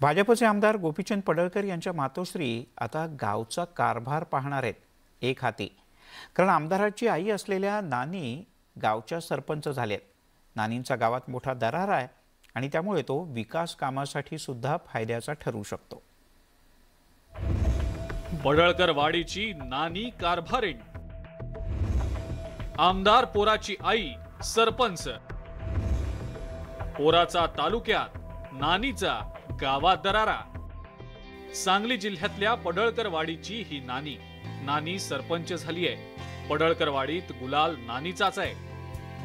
भाजपचे आमदार गोपीचंद पडळकर यांच्या मातोश्री आता गावचा कारभार पाहणार आहेत एक हाती. कारण आमदाराची आई असलेल्या नानी गावच्या सरपंच झाल्यात नानींचा गावात मोठा दरार आहे आणि त्यामुळे तो विकास कामासाठी सुद्धा फायद्याचा ठरू शकतो. पडळकर वाडीची नानी कारभारीण. आमदार पोराची आई सरपंच. पोराचा तालुक्यात नानीचा गावात दरारा. सांगली जिल्ह्यातल्या पडळकरवाडीची ही नानी नानी सरपंच झाली आहे पडळकरवाडीत गुलाल नानीचाच आहे.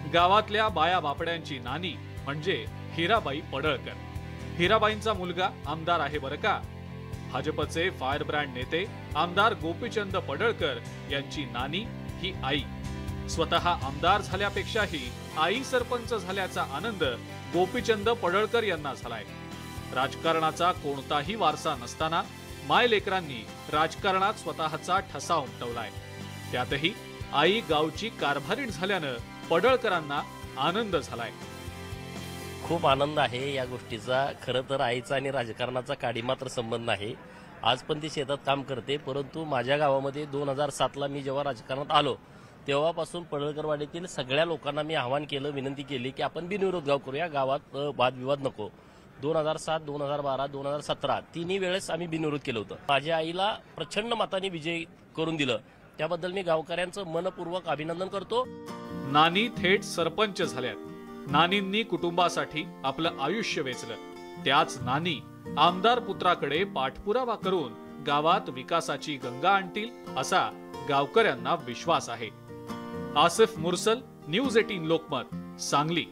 गावातल्या बाया बापड्यांची नानी म्हणजे हिराबाई पडळकर. हिराबाईंचा मुलगा आमदार आहे बरं का? भाजपचे फायर ब्रँड नेते आमदार गोपीचंद पडळकर यांची नानी ही आई. स्वतः आमदार झाल्यापेक्षाही आई सरपंच झाल्याचा आनंद गोपीचंद पडळकर यांना झालाय. राजकारणाचा कोणताही वारसा नसताना माय लेकरांनी राजकारणात स्वतःचा ठसा उमटवलाय. त्यातही आई गावची कारभारीण झाल्यानं पडळकरांना आनंद झालाय. खूप आनंद आहे या गोष्टीचा. खरं तर आईचा आणि राजकारणाचा काडी मात्र संबंध आहे. आज पण ती शेतात काम करते परंतु माझ्या गावामध्ये दोन हजार सातला मी जेव्हा राजकारणात आलो तेव्हापासून पडळकरवाडीतील सगळ्या लोकांना मी आवाहन केलं विनंती केली की आपण बिनविरोध गाव करूया गावात वादविवाद नको. दोन हजार सात दोन हजार बारा दोन हजार सतरा तिन्ही वेळेस आम्ही बिनविरोध केलं होतं. माझ्या आईला प्रचंड मताने विजय करून दिलं. त्याबद्दल मी गावकऱ्यांचं मनपूर्वक अभिनंदन करतो. नानी थेट सरपंच झाल्यात. नानींनी कुटुंबासाठी आपलं आयुष्य वेचलं. त्याच नानी आमदार पुत्राकडे पाठपुरावा करून गावात विकासाची गंगा आणतील असा गावकऱ्यांना विश्वास आहे. Asif Mursal news eighteen Lokmat Sangli.